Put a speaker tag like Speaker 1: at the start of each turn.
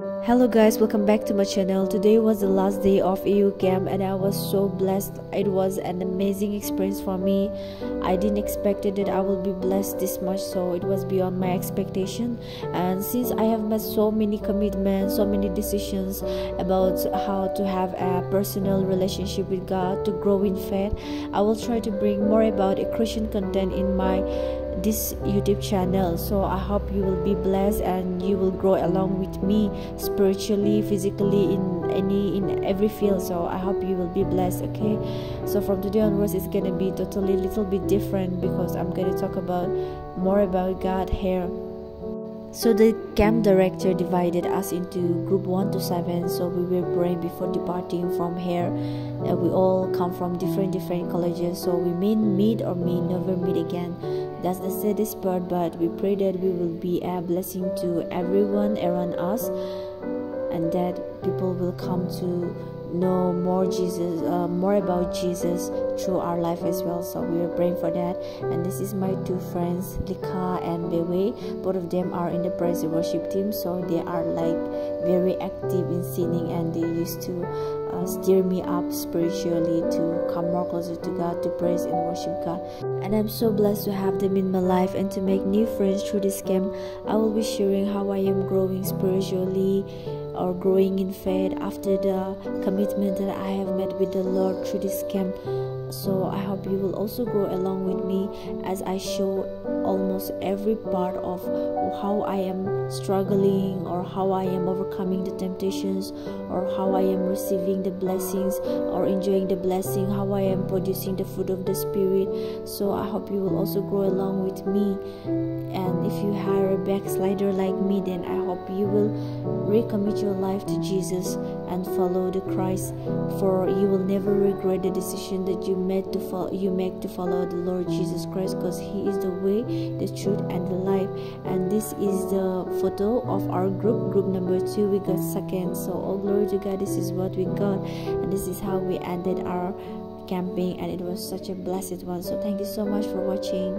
Speaker 1: hello guys welcome back to my channel. Today was the last day of eu camp and i was so blessed. It was an amazing experience for me. I didn't expect that i will be blessed this much so it was beyond my expectation. And since i have made so many commitments so many decisions about how to have a personal relationship with god to grow in faith i will try to bring more about a christian content in my this youtube channel. So i hope you will be blessed and you will grow along with me spiritually physically in any in every field. So i hope you will be blessed okay? So from today onwards it's gonna be totally little bit different because i'm gonna talk about more about god here so the camp director divided us into group 1 to 7 so we were praying before departing from here. Uh, we all come from different different colleges. So we may meet or may never meet again. That's the saddest part but we pray that we will be a blessing to everyone around us. And that people will come to know more Jesus, uh, more about Jesus through our life as well. So we are praying for that. And this is my two friends, Lika and Bewe. Both of them are in the praise and worship team, so they are like very active in singing, and they used to uh, steer me up spiritually to come more closer to God, to praise and worship God. And I'm so blessed to have them in my life and to make new friends through this camp. I will be sharing how I am growing spiritually or growing in faith after the commitment that I have made with the Lord through this camp. So I hope you will also grow along with me as I show almost every part of how I am struggling or how I am overcoming the temptations or how I am receiving the blessings or enjoying the blessing, how I am producing the fruit of the Spirit. So I hope you will also grow along with me. And if you are a backslider like me, then I hope you will recommit your life to Jesus and follow the Christ, for you will never regret the decision that you made to follow you make to follow the Lord Jesus Christ, because He is the way, the truth, and the life. And this is the photo of our group, group number two. We got second, so all glory to God. This is what we got, and this is how we ended our camping, and it was such a blessed one. So thank you so much for watching.